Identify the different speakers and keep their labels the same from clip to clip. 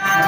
Speaker 1: you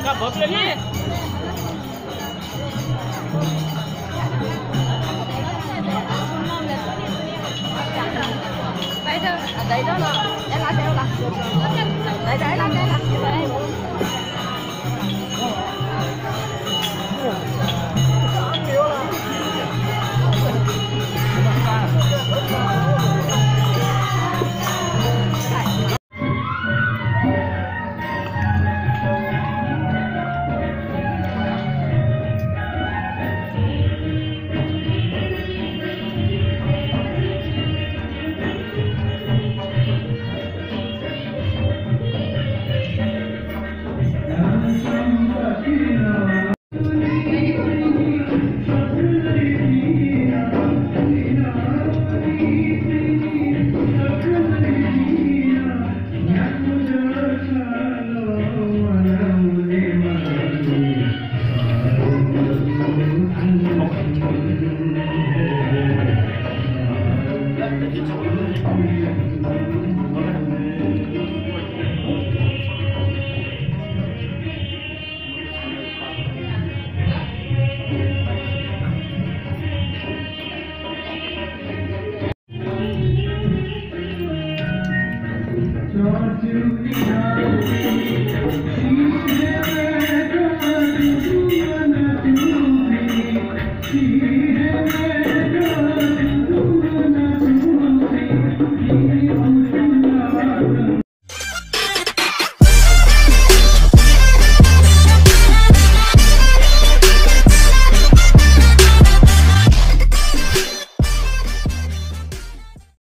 Speaker 1: Acabou, Clelinha? đấy đó là để lại theo là để để lại đây là